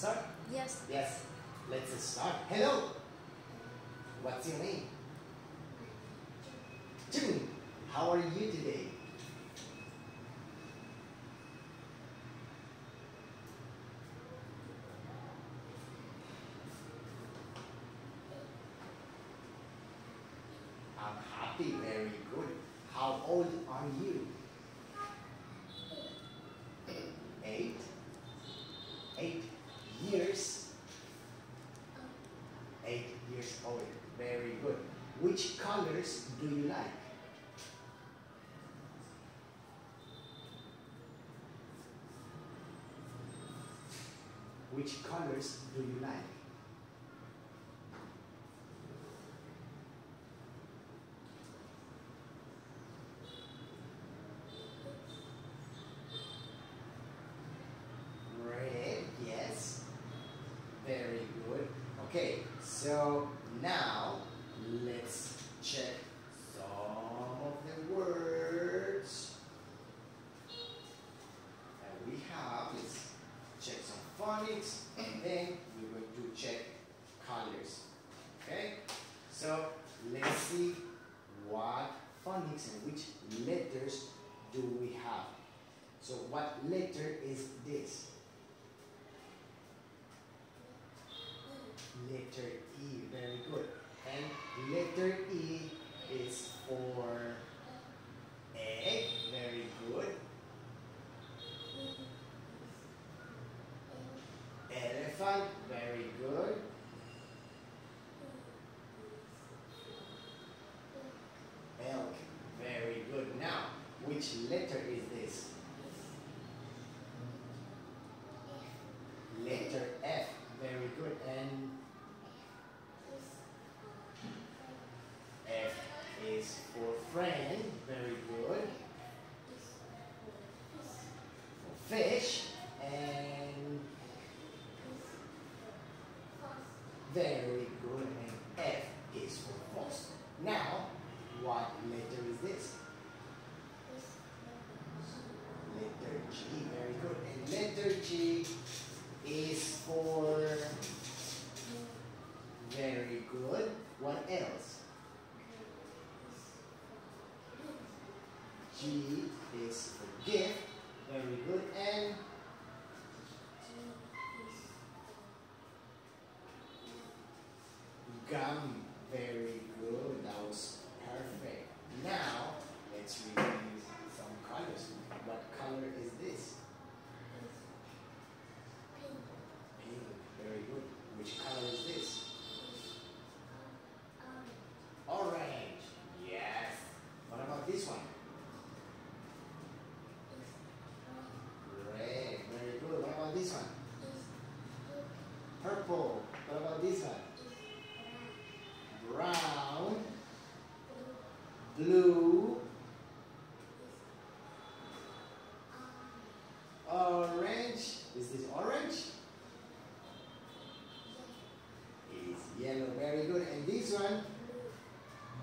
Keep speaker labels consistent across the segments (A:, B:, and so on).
A: start?
B: Yes.
A: Yes. Let's start. Hello. What's your name? Jimmy. How are you today? I'm happy. Very good. How old are you? Eight. Eight years. Eight years old. Very good. Which colors do you like? Which colors do you like? Red, yes. Very good. Okay, so now let's check some of the words that we have. Let's check some phonics and then we're going to check colors. Okay? So let's see what phonics and which letters do we have. So what letter is this? Letter E, very good. And letter E is for egg, very good. Elephant, very good. Elk, very good. Now, which letter is this? Letter F, very good. And F is for friend, very good. For fish, and very good. And F is for fox. Now, what letter is this? Letter G, very good. And letter G is for very good. What else? G is for gift, very good. And gum, very good. That was perfect. Now, let's review some colors. What color is this? Pink, very good. Which color is this? Orange, yes. What about this one? Red, very good. What about this one? Purple. What about this one? Brown, blue, orange. Is this orange? It is yellow. Very good. And this one?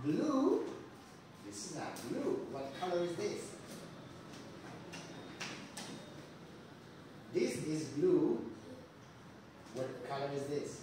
A: Blue. This is not blue. What color is this? This is blue. What color is this?